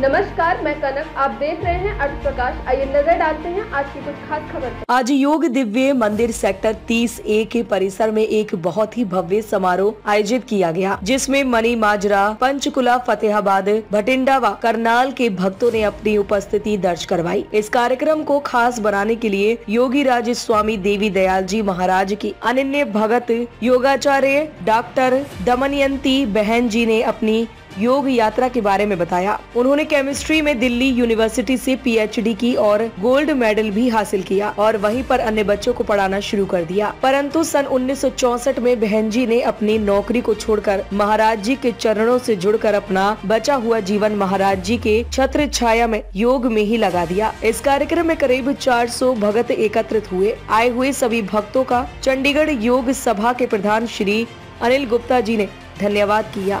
नमस्कार, मैं कनक। आप देख रहे हैं अर्थ प्रकाश आइए नज़र डालते हैं आज की कुछ खास खबर आज योग दिव्य मंदिर सेक्टर 30 ए के परिसर में एक बहुत ही भव्य समारोह आयोजित किया गया, जिसमें मनी माजरा, पंचकुला, फतेहाबाद भटिंडा व करनाल के भक्तों ने अपनी उपस्थिति दर्ज करवाई। इस कार्यक्रम को खास बनाने के लिए योगी राज स्वामी देवी दयाल जी महाराज की अनन्य भगत योगाचार्य डॉक्टर दमनयंती बहन जी ने अपनी योग यात्रा के बारे में बताया। उन्होंने केमिस्ट्री में दिल्ली यूनिवर्सिटी से पीएचडी की और गोल्ड मेडल भी हासिल किया और वहीं पर अन्य बच्चों को पढ़ाना शुरू कर दिया। परंतु सन 1964 में बहन जी ने अपनी नौकरी को छोड़कर महाराज जी के चरणों से जुड़कर अपना बचा हुआ जीवन महाराज जी के छत्र छाया में योग में ही लगा दिया। इस कार्यक्रम में करीब 400 भगत एकत्रित हुए। आए हुए सभी भक्तों का चंडीगढ़ योग सभा के प्रधान श्री अनिल गुप्ता जी ने धन्यवाद किया।